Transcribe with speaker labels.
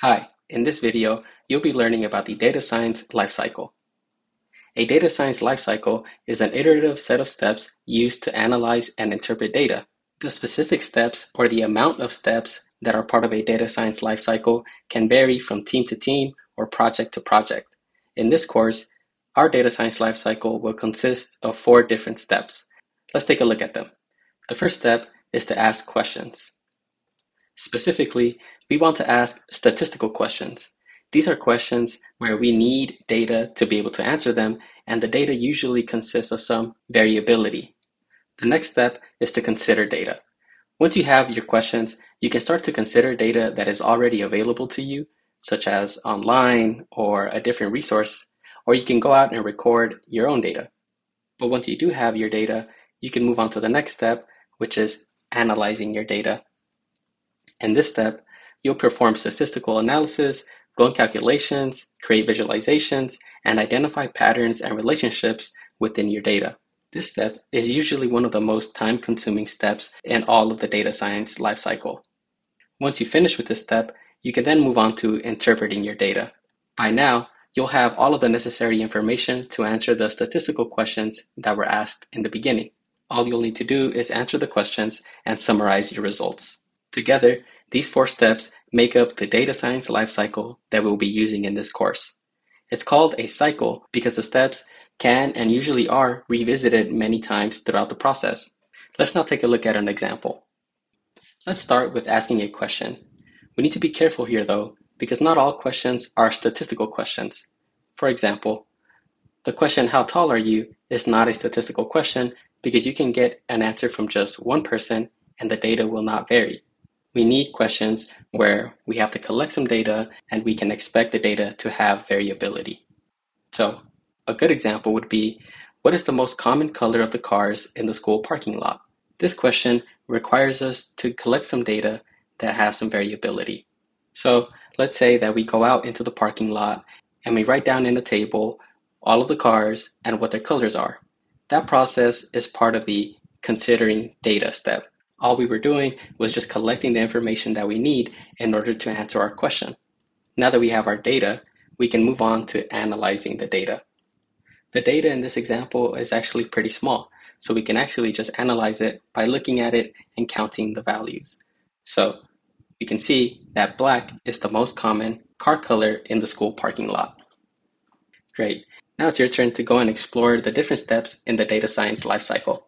Speaker 1: Hi, in this video, you'll be learning about the data science lifecycle. A data science lifecycle is an iterative set of steps used to analyze and interpret data. The specific steps or the amount of steps that are part of a data science lifecycle can vary from team to team or project to project. In this course, our data science lifecycle will consist of four different steps. Let's take a look at them. The first step is to ask questions. Specifically, we want to ask statistical questions. These are questions where we need data to be able to answer them, and the data usually consists of some variability. The next step is to consider data. Once you have your questions, you can start to consider data that is already available to you, such as online or a different resource, or you can go out and record your own data. But once you do have your data, you can move on to the next step, which is analyzing your data. In this step, you'll perform statistical analysis, run calculations, create visualizations, and identify patterns and relationships within your data. This step is usually one of the most time-consuming steps in all of the data science lifecycle. Once you finish with this step, you can then move on to interpreting your data. By now, you'll have all of the necessary information to answer the statistical questions that were asked in the beginning. All you'll need to do is answer the questions and summarize your results. Together, these four steps make up the data science lifecycle that we'll be using in this course. It's called a cycle because the steps can and usually are revisited many times throughout the process. Let's now take a look at an example. Let's start with asking a question. We need to be careful here though, because not all questions are statistical questions. For example, the question, how tall are you, is not a statistical question because you can get an answer from just one person and the data will not vary. We need questions where we have to collect some data and we can expect the data to have variability. So a good example would be, what is the most common color of the cars in the school parking lot? This question requires us to collect some data that has some variability. So let's say that we go out into the parking lot and we write down in a table all of the cars and what their colors are. That process is part of the considering data step. All we were doing was just collecting the information that we need in order to answer our question. Now that we have our data, we can move on to analyzing the data. The data in this example is actually pretty small, so we can actually just analyze it by looking at it and counting the values. So we can see that black is the most common car color in the school parking lot. Great. Now it's your turn to go and explore the different steps in the data science lifecycle.